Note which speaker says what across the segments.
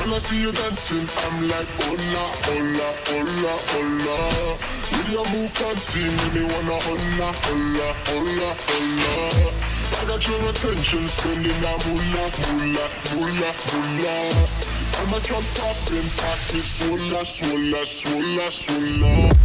Speaker 1: When I see you dancing, I'm like, hola, hola, hola, hola. With your move fancy, make me wanna hola, hola, hola, hola. I got your attention, spending that moolah, moolah, moolah, moolah. I'm a drop popping, pocket, swola, swola, swola, swola.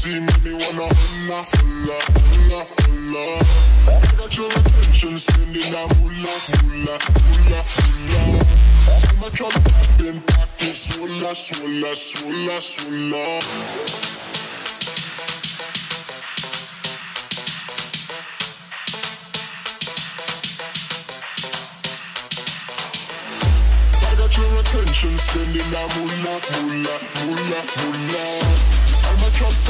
Speaker 1: Fancy, make me wanna hola. I got your attention, spending that moolah, moolah, moolah, moolah. I'm a drop popping, pocket, swola, swola, swola, swola. Attention, spending that moolah, moolah, moolah, moolah. I'm a drop